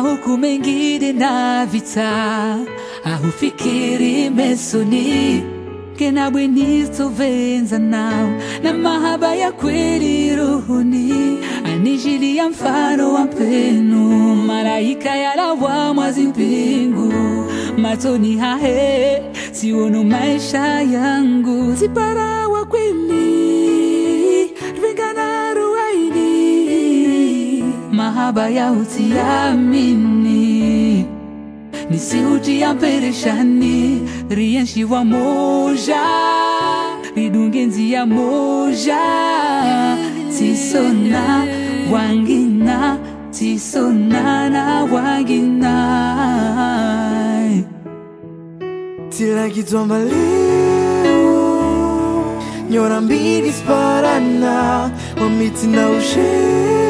huku mengine na vita, ahufikiri mesoni. Kena bwenizo venza nao na mahaba ya kweli rohoni, ya mfano wa mpenu, malaika yalawamwa mpingu. Matoni hahe siwono maisha yangu. Siparawa kweli mabaya usiamini, nisihutia pereshani, rienshiwa moja ridunge ya moja. Tisona wangina tisona na wangina. Tila kitu ambaliu nyora mbili sparana wamitina ushe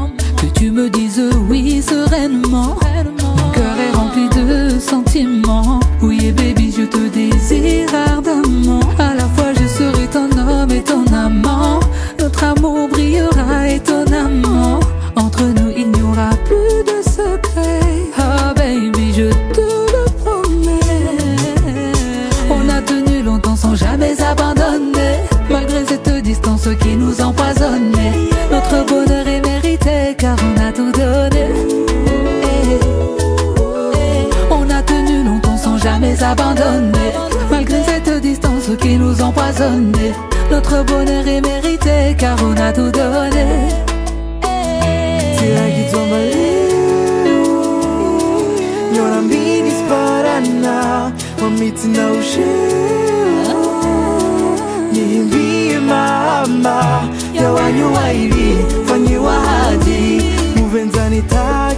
Que tu me dises oui sereinement Mon cœur est rempli de sentiments. Oui baby je te désire ardemment. À la fois je serai ton homme et ton amant. Notre amour brillera étonnamment. Entre nous il n'y aura plus de secret. Ah baby je te le promets. On a tenu longtemps sans jamais abandonner. Malgré cette distance qui nous empoisonnait jamais abandonner Malgré cette distance qui nous empoisonnait Notre bonheur est mérité car on a tout donné. Tilakitwa maleo nyora mbili sparana wamiti na usheo niimbie mama. Ya wanyo waili fanye wadi muvenzani taki